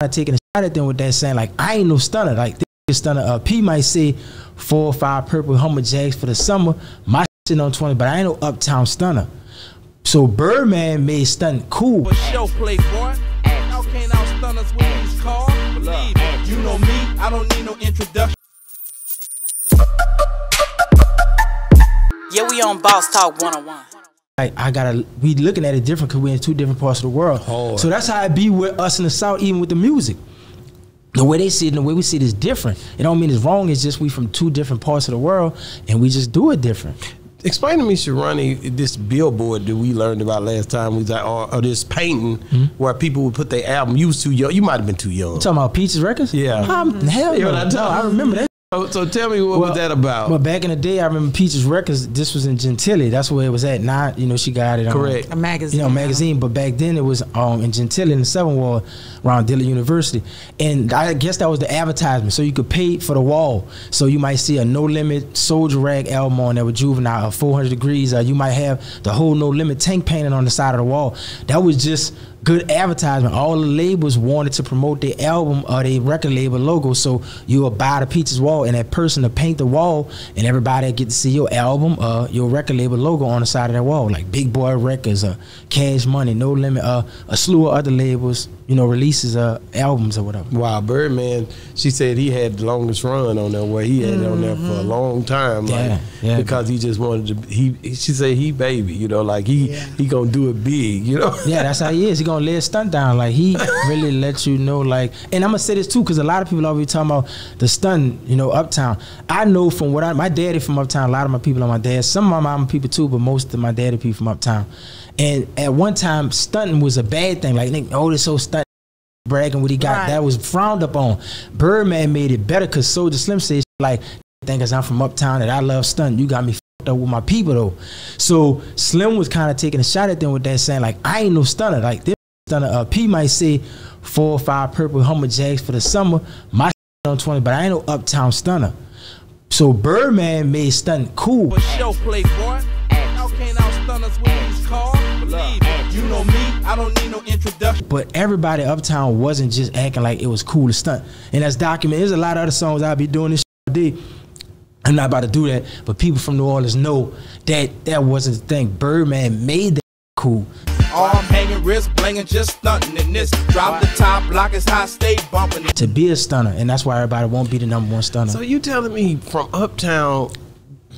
of taking a shot at them with that saying like I ain't no stunner. Like this stunner. Uh, P might say four or five purple Hummer Jacks for the summer. My shit on twenty, but I ain't no uptown stunner. So Birdman made stunning cool. For show, playboy. How can outstun us with these cars? Believe it. You know me, I don't need no introduction. Yeah, we on Boss Talk 101. Like I gotta, we looking at it different because we're in two different parts of the world. Hard. So that's how it be with us in the South, even with the music. The way they see it and the way we see it is different. It don't mean it's wrong. It's just we from two different parts of the world, and we just do it different. Explain to me, Sharani, this billboard that we learned about last time. We was like, or, or this painting where people would put their album. You was too young. You might have been too young. You talking about Peaches Records? Yeah. Um, hell Yeah, no. what I no, I remember that. So, so tell me what Well, was that about? But back in the day, I remember Peaches Records. This was in Gentilly. That's where it was at. Not, you know, she got it. On, Correct. A magazine. You know, magazine. But back then, it was um, in Gentilly in the Seven Wall, around Dillard University, and I guess that was the advertisement. So you could pay for the wall. So you might see a No Limit Soldier Rag album on there with Juvenile, or 400 Degrees. Uh, you might have the whole No Limit tank painted on the side of the wall. That was just good advertisement. All the labels wanted to promote their album or their record label logo. So you would buy the Peaches wall and that person to paint the wall and everybody get to see your album or your record label logo on the side of that wall. Like Big Boy Records or Cash Money, No Limit, uh, a slew of other labels, you know, releases uh, albums or whatever. Wow, Birdman, she said he had the longest run on there where he had it on there for a long time. Like, Yeah, yeah. Because he just wanted to, he, she said he baby, you know, like he, he gonna do it big, you know? Yeah, that's how he is. He gonna lay a stunt down. Like he really lets you know. Like, and I'm gonna say this too, because a lot of people always talking about the stunt. You know, uptown. I know from what I, my daddy from uptown. A lot of my people are my dad. Some of my mom people too, but most of my daddy people from uptown. And at one time, stunting was a bad thing. Like, nigga, oh, this so stunt. Bragging what he got, Right. that was frowned upon. Birdman made it better because Soulja Slim said, like, think as I'm from uptown that I love stunting. You got me fucked up with my people though. So Slim was kind of taking a shot at them with that saying like I ain't no stunner. Like this stunner. Uh, P might say four or five purple Hummer Jacks for the summer. My on twenty, but I ain't no uptown stunner. So Birdman made stunting cool. For show, playboy. How can us with these cars? Believe it. You know me, I don't need no introduction. But everybody uptown wasn't just acting like it was cool to stunt. And that's documented. There's a lot of other songs I'll be doing this all day. I'm not about to do that, but people from New Orleans know that that wasn't the thing. Birdman made that cool. Arm hanging, wrist blinging, just stunting in this. Drop the top, block is high, stay bumping it. to be a stunner, and that's why everybody won't be the number one stunner. So you telling me from Uptown,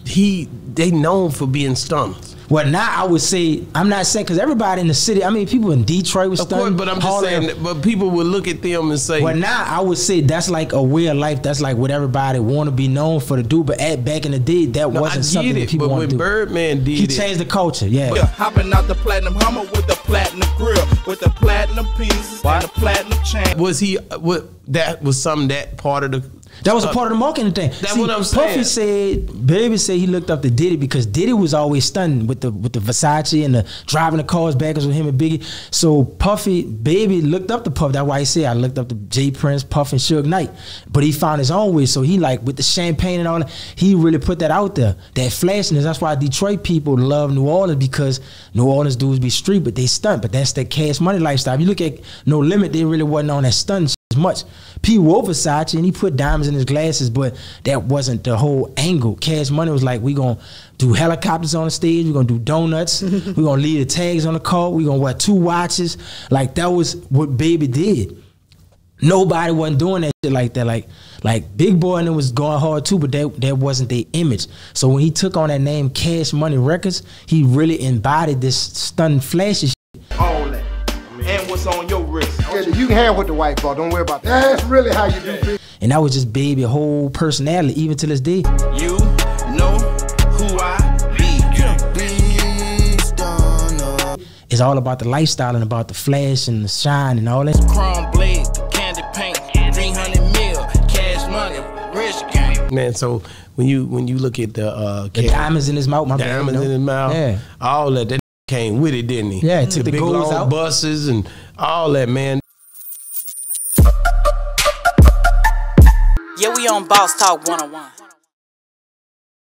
he they known for being stunners. well, now I would say I'm not saying because everybody in the city. I mean, people in Detroit was Of course, but I'm just saying. that- But people would look at them and say, Well, now I would say that's like a way of life. That's like what everybody want to be known for to do. But at back in the day, that no, wasn't something get that people But want when to do. Birdman did he it, changed the culture. Yeah. Yeah, hopping out the platinum Hummer with the platinum grill, with the platinum pieces and the platinum chain. was he? Uh, what that was some that part of the. That was a part of the marketing thing. That's what I'm Puffy said, Baby said he looked up to Diddy because Diddy was always stunning with the with the Versace and the driving the cars backwards with him and Biggie. So Puffy, Baby looked up to Puff. That's why he said I looked up to J Prince, Puff, and Suge Knight. But he found his own way. So he like with the champagne and all that, he really put that out there. That flashiness. That's why Detroit people love New Orleans because New Orleans dudes be street, but they stunt. But that's that cash money lifestyle. If you look at No Limit, they really wasn't on that stunt much. P wore Versace and he put diamonds in his glasses, but that wasn't the whole angle. Cash Money was like, we gonna do helicopters on the stage, we're gonna do donuts, we're gonna leave the tags on the car, we're gonna wear two watches. Like that was what Baby did. Nobody wasn't doing that shit like that. Like like Big Boy and it was going hard too, but that that wasn't their image. So when he took on that name Cash Money Records, he really embodied this stunning flashy shit. All that. And what's on your wrist. Yeah, you can have what the white ball. Don't worry about that. That's really how you do business. And that was just Baby whole personality, even to this day. You know who I be. It's all about the lifestyle and about the flash and the shine and all that. Chrome blade, candy paint, 300 mil, cash money, rich game. Man, so when you when you look at the uh, The diamonds in his mouth, my bad, diamonds you know? in his mouth, Yeah. all that that came with it, didn't he? Yeah, it took the big goals long out. buses and all that, man. Yeah, we on Boss Talk 101.